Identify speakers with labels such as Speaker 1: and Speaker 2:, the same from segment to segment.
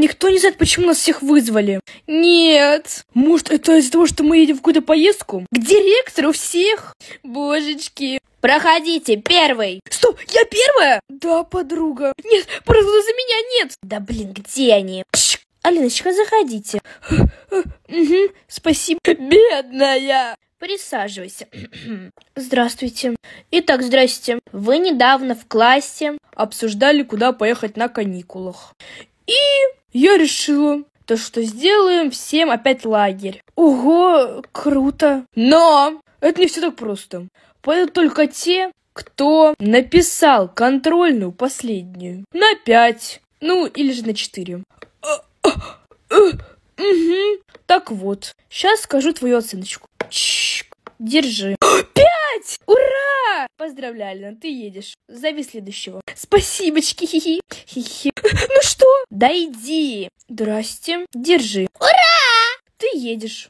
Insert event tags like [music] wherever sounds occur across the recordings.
Speaker 1: Никто не знает, почему нас всех вызвали. Нет. Может, это из-за того, что мы едем в какую-то поездку? К директору всех? Божечки. Проходите, первый. Стоп, я первая? Да, подруга. Нет, просто за меня нет. Да блин, где они? Пш, Алиночка, заходите. [clears throat] Угу, спасибо. Бедная. Присаживайся. [clears throat] Здравствуйте. Итак, здрасте. Вы недавно в классе обсуждали, куда поехать на каникулах. И я решила, то что сделаем всем опять лагерь. Ого, круто. Но это не все так просто. Поедут только те, кто написал контрольную последнюю на 5, ну или же на 4. Угу. Так вот, сейчас скажу твою оценочку. Чик, держи. [gasps] Пять! Поздравляю, Лена, ты едешь. Зови следующего. Спасибочки, хихи. Хихи. Ну что? Да иди. Здрасте. Держи. Ура! Ты едешь.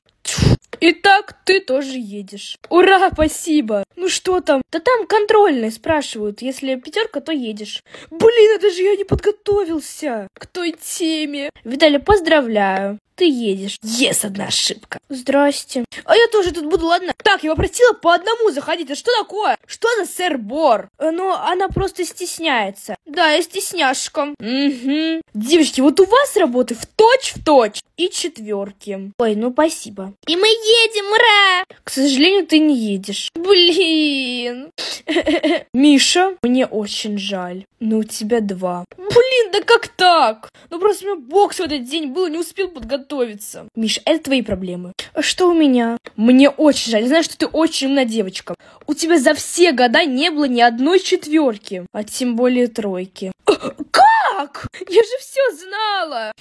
Speaker 1: Итак, ты тоже едешь. Ура, спасибо. Ну что там? Да там контрольные спрашивают. Если пятерка, то едешь. Блин, это же я не подготовился к той теме. Виталий, поздравляю. Ты едешь. Есть одна ошибка. Здрасте. А я тоже тут буду, ладно? Так, я попросила по одному заходить. А что такое? Что за сэр Бор? Э, Ну, она просто стесняется. Да, я стесняшка. Угу. Девочки, вот у вас работы в точь в точь. И четверки. Ой, ну спасибо. И мы едем, ура! К сожалению, ты не едешь. Блин. [laughs] Миша, мне очень жаль. Но у тебя два. Блин, да как так? Ну просто у меня бокс в этот день был, не успел подготовиться. Миша, это твои проблемы. А что у меня? Мне очень жаль. Знаю, что ты очень умная девочка. У тебя за все года не было ни одной четверки, а тем более тройки. Как? Я же все знала.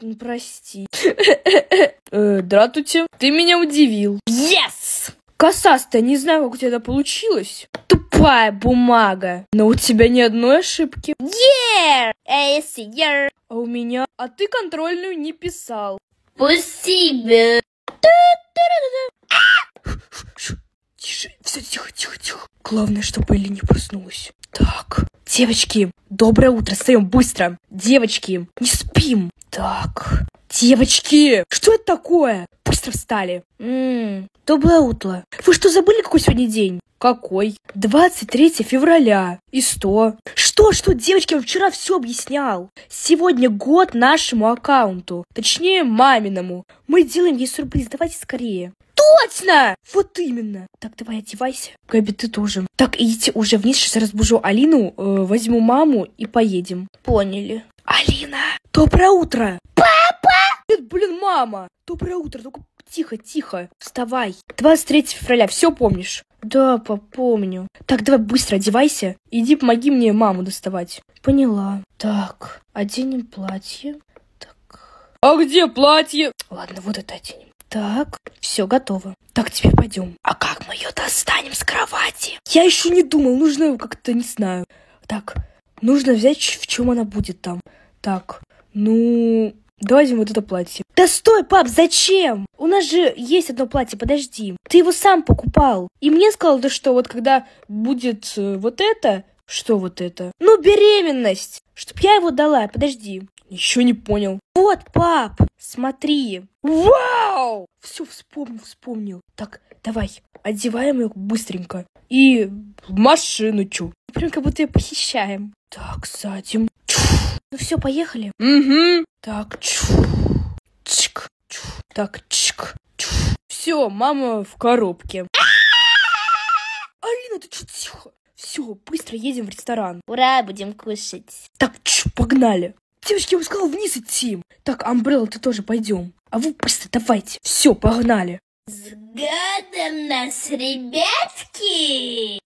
Speaker 1: Ну, прости. [laughs] Э, Здравствуйте. Ты меня удивил. Yes! Косастая, не знаю, как у тебя это получилось. Тупая бумага. Но у тебя ни одной ошибки. Yeah! yeah. А у меня... А ты контрольную не писал.
Speaker 2: Спасибо.
Speaker 1: Тише, все тихо, тихо, тихо. Главное, чтобы Элли не проснулась. Так, девочки, доброе утро, встаем быстро. Девочки, не спим. Так, девочки, что это такое? Быстро встали. Ммм, доброе утро. Вы что, забыли, какой сегодня день? Какой? 23 февраля. И что? Что, что, девочки, я вчера все объяснял. Сегодня год нашему аккаунту. Точнее, маминому. Мы делаем ей сюрприз. Давайте скорее. Точно! Вот именно. Так, давай одевайся. Габи, ты тоже. Так, идите уже вниз, сейчас разбужу Алину, э, возьму маму и поедем. Поняли. Алина, доброе утро. Папа! Нет, блин, мама. Доброе утро, только тихо, тихо. Вставай. 23 февраля, все помнишь? Да, помню. Так, давай быстро одевайся. Иди помоги мне маму доставать. Поняла. Так, оденем платье. Так. А где платье? Ладно, вот это оденем. Так, все готово. Так, теперь пойдем. А как мы ее достанем с кровати? Я еще не думал, нужно как-то, не знаю. Так, нужно взять, в чем она будет там. Так, ну, давай возьмем вот это платье. Да стой, пап, зачем? У нас же есть одно платье, подожди. Ты его сам покупал. И мне сказал, да что вот когда будет э, вот это, что вот это? Ну, беременность. Чтоб я его дала, подожди. Еще не понял. Вот, пап, смотри. Вау! Все, вспомнил, вспомнил. Так, давай, одеваем ее быстренько. И в машину чу. Прям как будто ее похищаем. Так, садим. Чу. Ну все, поехали. Угу. Так, чу. Чик. Чу. Так, чик. Чу. Все, мама в коробке. Алина, ты что тихо? Все, быстро едем в ресторан.
Speaker 2: Ура, будем кушать.
Speaker 1: Так, чу, погнали. Девочки, я вам сказала вниз идти. Так, Амбрелла, ты тоже пойдем. А вы быстро давайте. Все, погнали.
Speaker 2: С годом нас, ребятки!